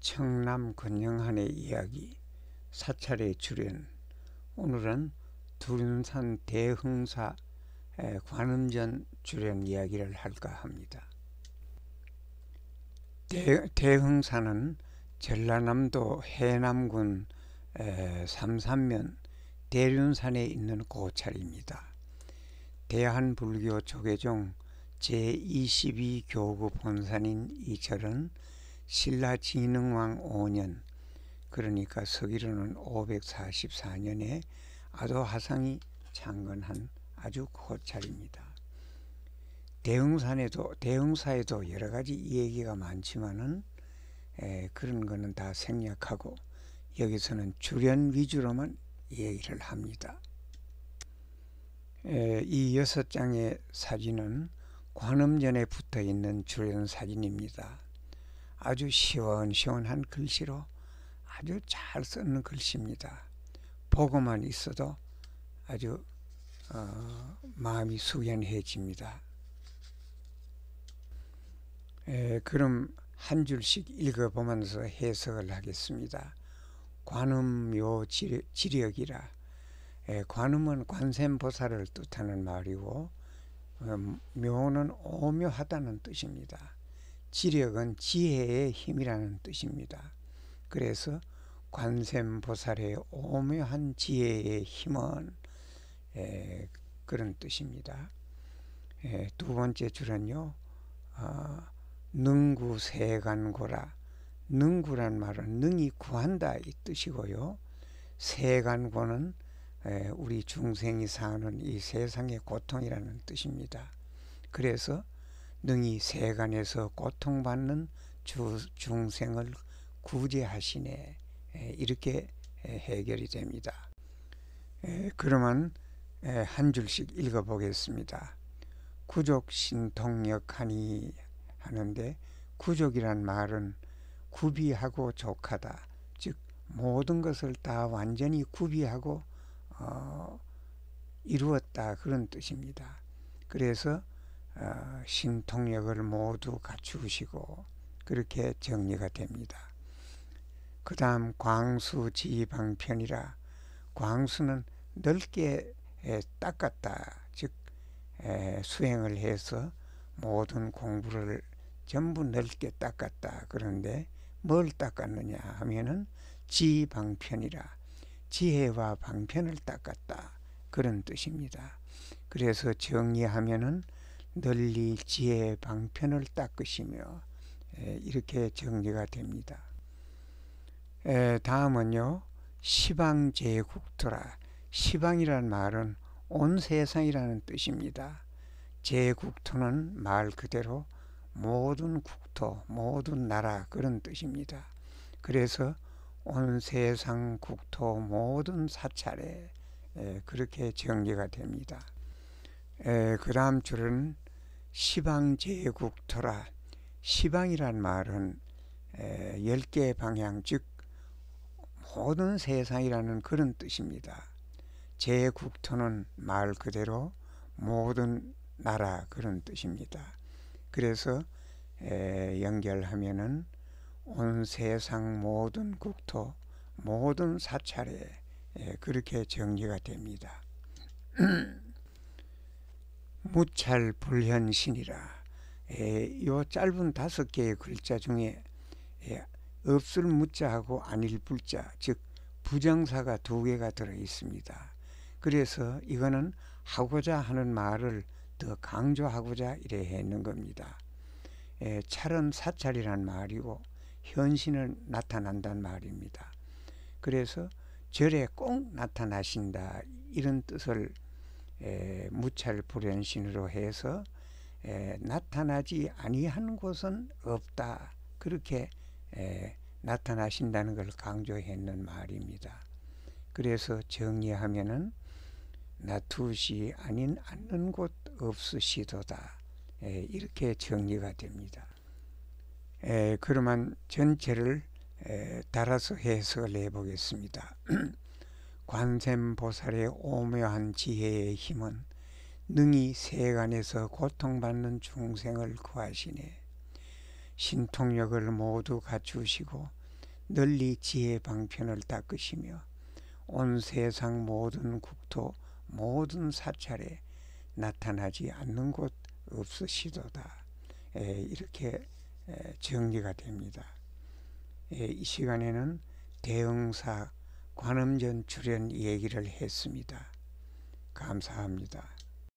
청남 건영한의 이야기 사찰의 출연 오늘은 두륜산 대흥사 관음전 출연 이야기를 할까 합니다. 대, 대흥사는 전라남도 해남군 삼산면 대륜산에 있는 고찰입니다. 대한불교 조계종 제22교구 본산인 이 절은 신라 진흥왕 5년 그러니까 서기로는 544년에 아도하상이 창건한 아주 고찰입니다. 대흥산에도 대흥사에도 여러 가지 얘기가 많지만은 에, 그런 거는 다 생략하고 여기서는 주련 위주로만 얘기를 합니다. 에, 이 여섯 장의 사진은 관음전에 붙어 있는 주련 사진입니다. 아주 시원시원한 글씨로 아주 잘 쓰는 글씨입니다. 보고만 있어도 아주 어, 마음이 수연해집니다. 에, 그럼 한 줄씩 읽어보면서 해석을 하겠습니다. 관음요 지력이라 에, 관음은 관세음보살을 뜻하는 말이고 음, 묘는 오묘하다는 뜻입니다. 지력은 지혜의 힘이라는 뜻입니다. 그래서 관세음보살의 오묘한 지혜의 힘은 에, 그런 뜻입니다. 에, 두 번째 줄은요. 어, 능구세간고라 능구란 말은 능이 구한다 이 뜻이고요. 세간고는 에, 우리 중생이 사는 이 세상의 고통이라는 뜻입니다. 그래서 능히 세간에서 고통받는 주, 중생을 구제하시네 이렇게 해결이 됩니다. 그러면 한 줄씩 읽어보겠습니다. 구족 신통역하니 하는데 구족이란 말은 구비하고 족하다. 즉 모든 것을 다 완전히 구비하고 어, 이루었다 그런 뜻입니다. 그래서 어, 신통력을 모두 갖추시고 그렇게 정리가 됩니다. 그 다음 광수 지방편이라 광수는 넓게 닦았다. 즉 수행을 해서 모든 공부를 전부 넓게 닦았다. 그런데 뭘 닦았느냐 하면은 지방편이라 지혜와 방편을 닦았다. 그런 뜻입니다. 그래서 정리하면은 널리 지혜 방편을 닦으시며 이렇게 정리가 됩니다. 다음은요. 시방 제국토라 시방이란 말은 온 세상이라는 뜻입니다. 제국토는 말 그대로 모든 국토, 모든 나라 그런 뜻입니다. 그래서 온 세상 국토 모든 사찰에 그렇게 정리가 됩니다. 그 다음 줄은 시방제국토라 시방이란 말은 열개 방향 즉 모든 세상이라는 그런 뜻입니다. 제국토는 말 그대로 모든 나라 그런 뜻입니다. 그래서 연결하면은 온 세상 모든 국토 모든 사찰에 그렇게 정리가 됩니다. 무찰 불현신이라 요 짧은 다섯 개의 글자 중에 없을 무자하고 아닐 불자 즉 부정사가 두 개가 들어 있습니다. 그래서 이거는 하고자 하는 말을 더 강조하고자 이래 했는 겁니다. 에, 찰은 사찰이란 말이고 현신을 나타난다는 말입니다. 그래서 절에 꼭 나타나신다 이런 뜻을 에, 무찰 불현신으로 해서 에, 나타나지 아니한 곳은 없다 그렇게 에, 나타나신다는 걸 강조했는 말입니다. 그래서 정리하면은 나투시 아닌 않는 곳 없으시도다 에, 이렇게 정리가 됩니다. 에, 그러면 전체를 에, 따라서 해석을 해보겠습니다. 관세음보살의 오묘한 지혜의 힘은 능히 세간에서 고통받는 중생을 구하시네. 신통력을 모두 갖추시고 널리 지혜 방편을 닦으시며 온 세상 모든 국토 모든 사찰에 나타나지 않는 곳 없으시도다. 에, 이렇게 에, 정리가 됩니다. 에, 이 시간에는 대응사 관음전 출연 얘기를 했습니다. 감사합니다.